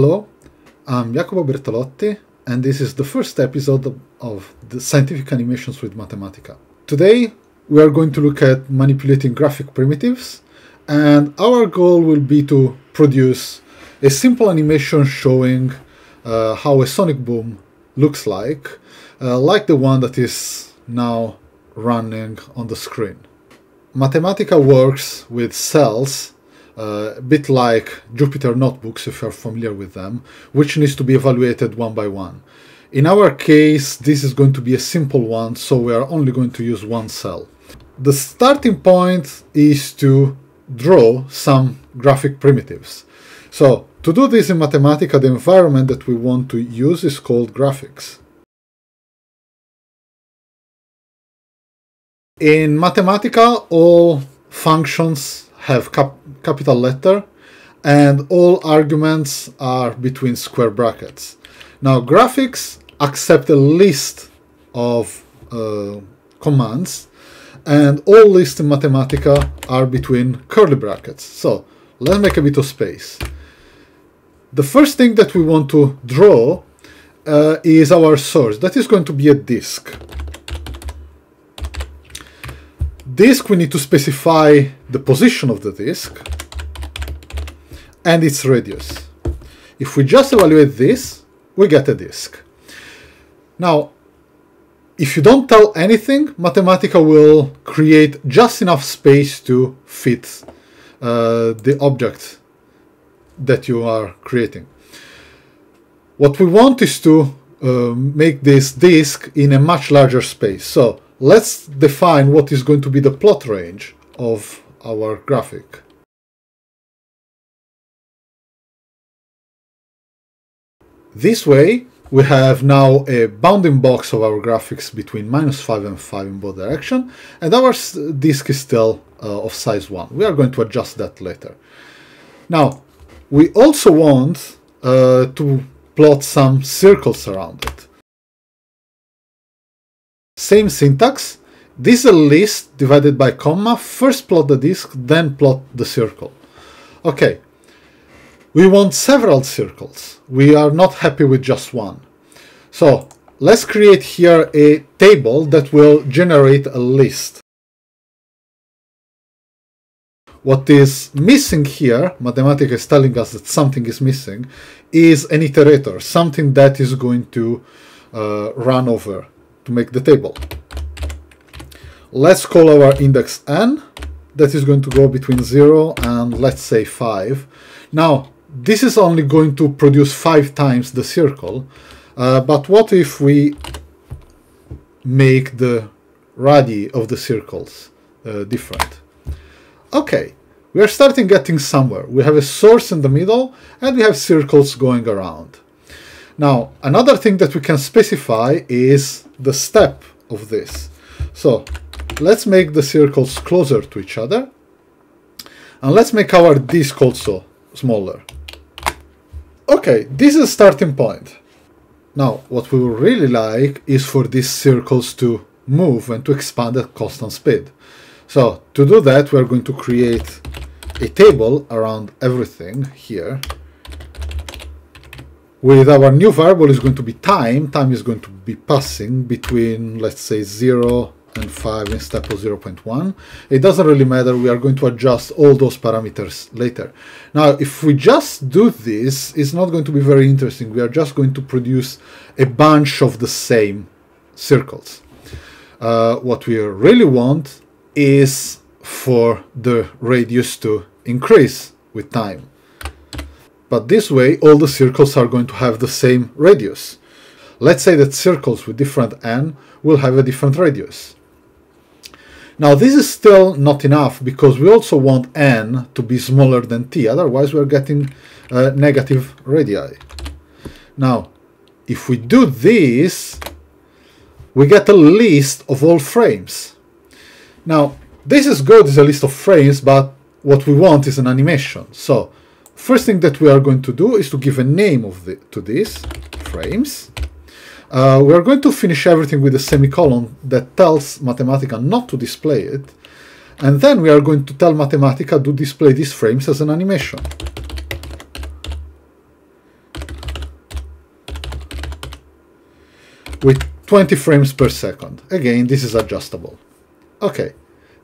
Hello, I'm Jacopo Bertolotti, and this is the first episode of, the Scientific Animations with Mathematica. Today, we are going to look at manipulating graphic primitives, and our goal will be to produce a simple animation showing uh, how a sonic boom looks like, uh, like the one that is now running on the screen. Mathematica works with cells uh, a bit like Jupyter notebooks, if you're familiar with them, which needs to be evaluated one by one. In our case, this is going to be a simple one, so we are only going to use one cell. The starting point is to draw some graphic primitives. So, to do this in Mathematica, the environment that we want to use is called graphics. In Mathematica, all functions have cap capital letter and all arguments are between square brackets. Now graphics accept a list of uh, commands and all lists in Mathematica are between curly brackets. So let's make a bit of space. The first thing that we want to draw uh, is our source. That is going to be a disk disk, we need to specify the position of the disk and its radius. If we just evaluate this, we get a disk. Now, if you don't tell anything, Mathematica will create just enough space to fit uh, the object that you are creating. What we want is to uh, make this disk in a much larger space. So let's define what is going to be the plot range of our graphic. This way, we have now a bounding box of our graphics between minus 5 and 5 in both directions, and our disk is still uh, of size 1. We are going to adjust that later. Now, we also want uh, to plot some circles around it. Same syntax. This is a list divided by comma. First plot the disk, then plot the circle. Okay. We want several circles. We are not happy with just one. So let's create here a table that will generate a list. What is missing here, Mathematica is telling us that something is missing, is an iterator, something that is going to uh, run over to make the table. Let's call our index n. That is going to go between 0 and let's say 5. Now, this is only going to produce 5 times the circle. Uh, but what if we make the radii of the circles uh, different? Okay, we are starting getting somewhere. We have a source in the middle and we have circles going around. Now, another thing that we can specify is the step of this. So let's make the circles closer to each other. And let's make our disk also smaller. Okay, this is a starting point. Now, what we would really like is for these circles to move and to expand at constant speed. So, to do that, we are going to create a table around everything here with our new variable is going to be time. Time is going to be passing between, let's say, 0 and 5 in step of 0.1. It doesn't really matter. We are going to adjust all those parameters later. Now, if we just do this, it's not going to be very interesting. We are just going to produce a bunch of the same circles. Uh, what we really want is for the radius to increase with time. But this way, all the circles are going to have the same radius. Let's say that circles with different n will have a different radius. Now this is still not enough because we also want n to be smaller than t, otherwise we're getting uh, negative radii. Now, if we do this, we get a list of all frames. Now, this is good as a list of frames, but what we want is an animation. So First thing that we are going to do is to give a name of the, to this, frames. Uh, we are going to finish everything with a semicolon that tells Mathematica not to display it, and then we are going to tell Mathematica to display these frames as an animation. With 20 frames per second. Again, this is adjustable. Okay,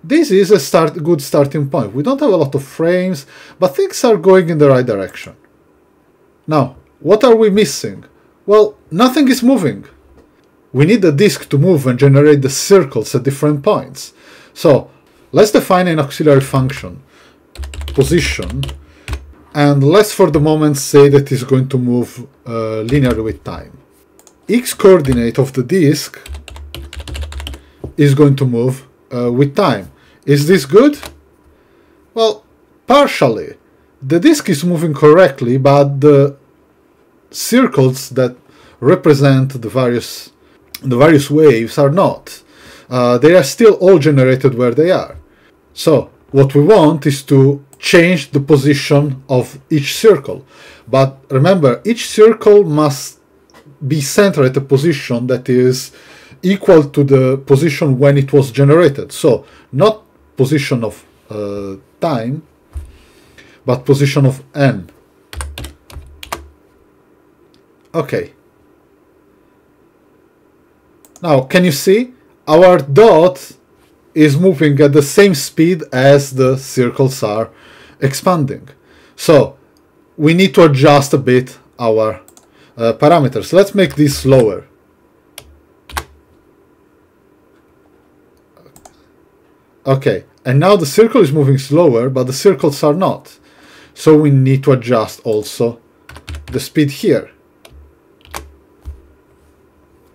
this is a start, good starting point. We don't have a lot of frames, but things are going in the right direction. Now, what are we missing? Well, nothing is moving. We need the disk to move and generate the circles at different points. So, let's define an auxiliary function, position, and let's for the moment say that it's going to move uh, linearly with time. x coordinate of the disk is going to move uh, with time. Is this good? Well, partially. The disk is moving correctly, but the circles that represent the various the various waves are not. Uh, they are still all generated where they are. So what we want is to change the position of each circle. But remember, each circle must be centered at a position that is equal to the position when it was generated. So not position of uh, time, but position of n. Okay. Now, can you see? Our dot is moving at the same speed as the circles are expanding. So, we need to adjust a bit our uh, parameters. Let's make this slower. Okay, and now the circle is moving slower, but the circles are not. So we need to adjust also the speed here.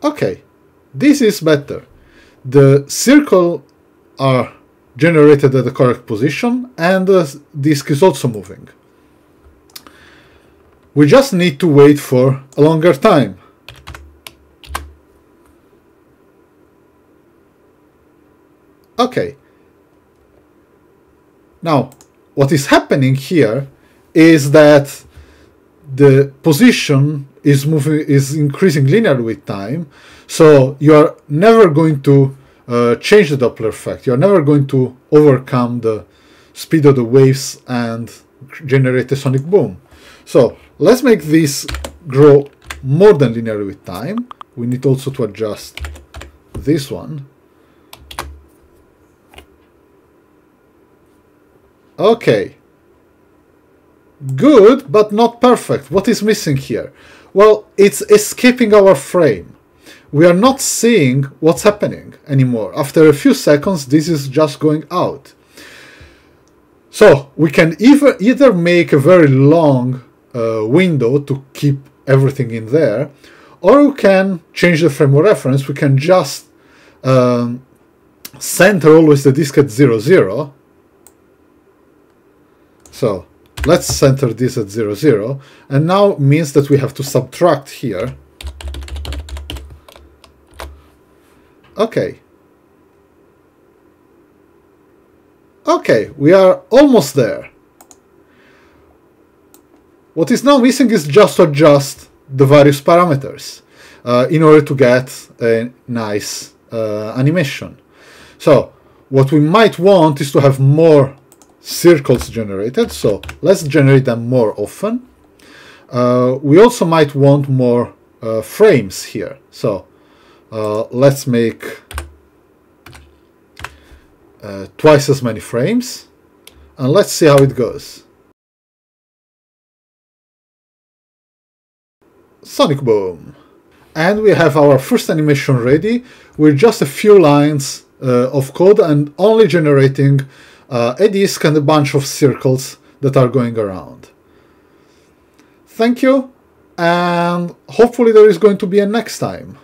Okay, this is better. The circle are generated at the correct position and the disk is also moving. We just need to wait for a longer time. Okay, now, what is happening here is that the position is moving is increasing linearly with time, so you are never going to uh, change the Doppler effect. You are never going to overcome the speed of the waves and generate a sonic boom. So let's make this grow more than linearly with time. We need also to adjust this one Okay. Good, but not perfect. What is missing here? Well, it's escaping our frame. We are not seeing what's happening anymore. After a few seconds, this is just going out. So we can either, either make a very long uh, window to keep everything in there, or we can change the frame of reference. We can just um, center always the disk at 0, 0, so let's center this at 0, 0. And now means that we have to subtract here. Okay. Okay, we are almost there. What is now missing is just to adjust the various parameters uh, in order to get a nice uh, animation. So what we might want is to have more circles generated, so let's generate them more often. Uh, we also might want more uh, frames here, so uh, let's make uh, twice as many frames, and let's see how it goes. Sonic Boom! And we have our first animation ready with just a few lines uh, of code and only generating uh, a disk and a bunch of circles that are going around. Thank you, and hopefully there is going to be a next time.